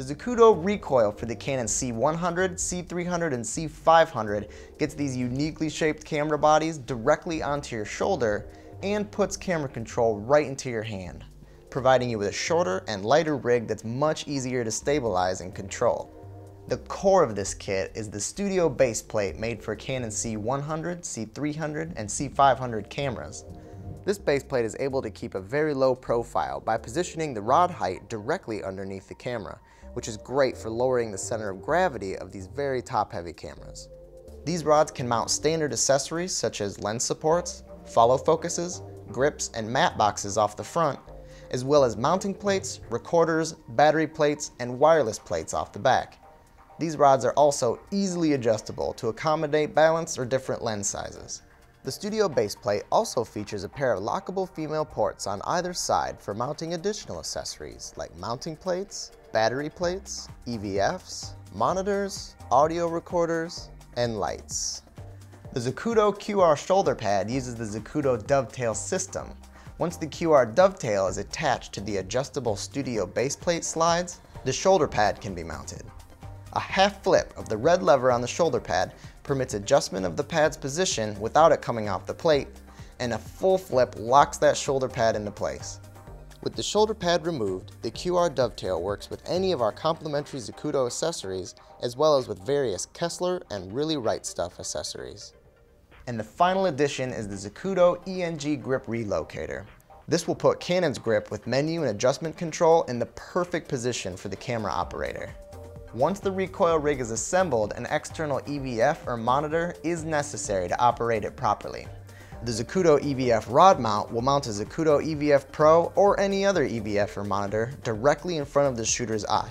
The Zacuto recoil for the Canon C100, C300, and C500 gets these uniquely shaped camera bodies directly onto your shoulder and puts camera control right into your hand, providing you with a shorter and lighter rig that's much easier to stabilize and control. The core of this kit is the studio base plate made for Canon C100, C300, and C500 cameras. This base plate is able to keep a very low profile by positioning the rod height directly underneath the camera, which is great for lowering the center of gravity of these very top-heavy cameras. These rods can mount standard accessories such as lens supports, follow focuses, grips, and matte boxes off the front, as well as mounting plates, recorders, battery plates, and wireless plates off the back. These rods are also easily adjustable to accommodate balance or different lens sizes. The Studio base plate also features a pair of lockable female ports on either side for mounting additional accessories like mounting plates, battery plates, EVFs, monitors, audio recorders, and lights. The Zacuto QR shoulder pad uses the Zacuto dovetail system. Once the QR dovetail is attached to the adjustable Studio base plate slides, the shoulder pad can be mounted. A half flip of the red lever on the shoulder pad permits adjustment of the pad's position without it coming off the plate, and a full flip locks that shoulder pad into place. With the shoulder pad removed, the QR dovetail works with any of our complementary Zacuto accessories, as well as with various Kessler and Really Right Stuff accessories. And the final addition is the Zacuto ENG Grip Relocator. This will put Canon's grip with menu and adjustment control in the perfect position for the camera operator. Once the recoil rig is assembled, an external EVF or monitor is necessary to operate it properly. The Zacuto EVF rod mount will mount a Zacuto EVF Pro or any other EVF or monitor directly in front of the shooter's eye.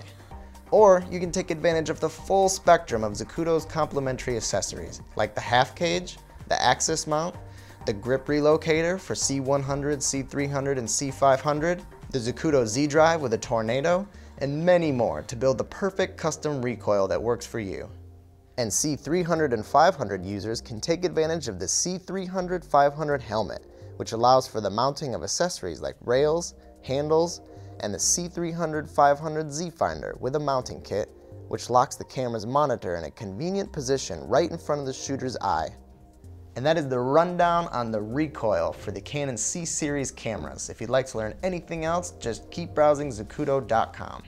Or you can take advantage of the full spectrum of Zacuto's complementary accessories, like the half cage, the axis mount, the grip relocator for C100, C300, and C500, the Zacuto Z-Drive with a tornado, and many more to build the perfect custom recoil that works for you and C300 and 500 users can take advantage of the C300 500 helmet, which allows for the mounting of accessories like rails, handles, and the C300 500 Z-Finder with a mounting kit, which locks the camera's monitor in a convenient position right in front of the shooter's eye. And that is the rundown on the recoil for the Canon C-Series cameras. If you'd like to learn anything else, just keep browsing Zacuto.com.